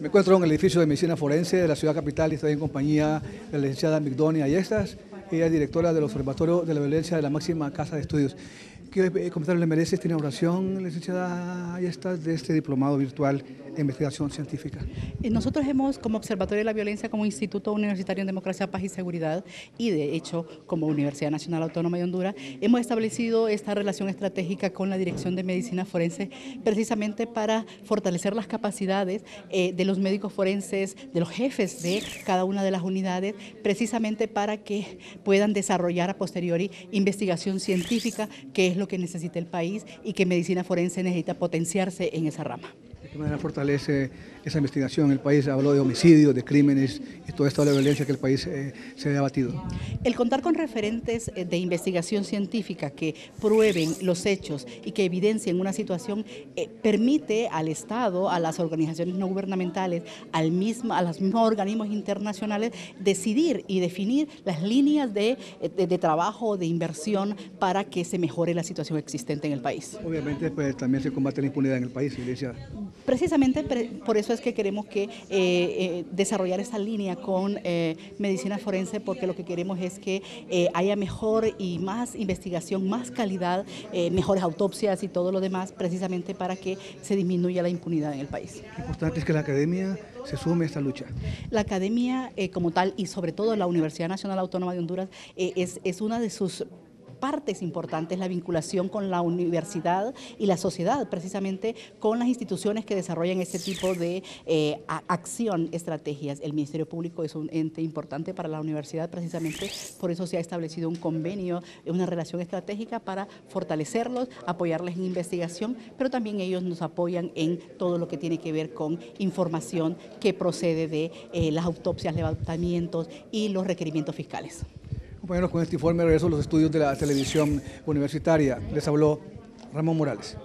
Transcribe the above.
Me encuentro en el edificio de medicina forense de la ciudad capital y estoy en compañía de la licenciada Migdonia Ayestas, ella es directora del Observatorio de la Violencia de la máxima casa de estudios. ¿Qué eh, comentario le merece esta inauguración, licenciada Ayestas, de este diplomado virtual en investigación científica? Eh, nosotros hemos, como Observatorio de la Violencia, como Instituto Universitario en Democracia, Paz y Seguridad, y de hecho como Universidad Nacional Autónoma de Honduras, hemos establecido esta relación estratégica con la Dirección de Medicina Forense precisamente para fortalecer las capacidades eh, de los médicos forenses, de los jefes de cada una de las unidades, precisamente para que puedan desarrollar a posteriori investigación científica, que es lo que necesita el país y que medicina forense necesita potenciarse en esa rama. ¿De qué manera fortalece esa investigación? El país habló de homicidios, de crímenes y toda esta violencia que el país eh, se ha abatido. El contar con referentes eh, de investigación científica que prueben los hechos y que evidencien una situación eh, permite al Estado, a las organizaciones no gubernamentales, al mismo, a los mismos organismos internacionales decidir y definir las líneas de, de, de trabajo, de inversión para que se mejore la situación existente en el país. Obviamente pues, también se combate la impunidad en el país, Iglesia. Precisamente por eso es que queremos que eh, eh, desarrollar esa línea con eh, medicina forense, porque lo que queremos es que haya mejor y más investigación, más calidad, mejores autopsias y todo lo demás, precisamente para que se disminuya la impunidad en el país. Lo importante es que la academia se sume a esta lucha. La academia como tal y sobre todo la Universidad Nacional Autónoma de Honduras es, es una de sus partes importantes la vinculación con la universidad y la sociedad, precisamente con las instituciones que desarrollan este tipo de eh, acción, estrategias. El Ministerio Público es un ente importante para la universidad, precisamente por eso se ha establecido un convenio, una relación estratégica para fortalecerlos, apoyarles en investigación, pero también ellos nos apoyan en todo lo que tiene que ver con información que procede de eh, las autopsias, levantamientos y los requerimientos fiscales. Compañeros, con este informe regreso a los estudios de la televisión universitaria. Les habló Ramón Morales.